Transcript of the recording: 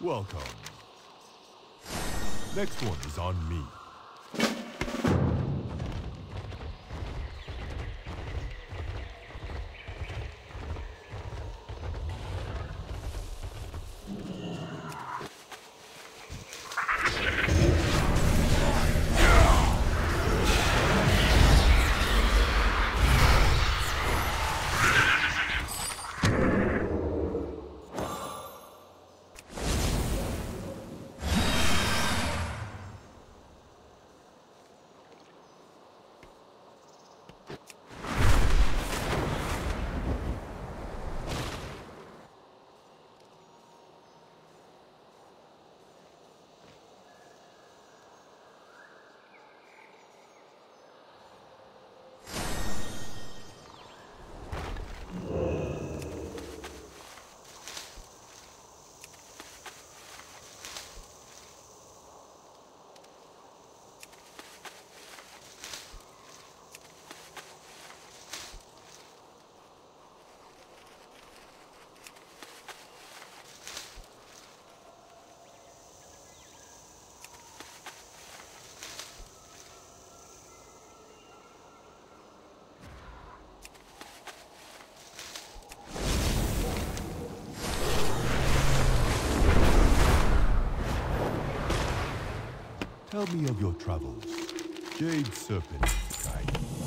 Welcome. Next one is on me. Tell me of your travels. Jade Serpent, guide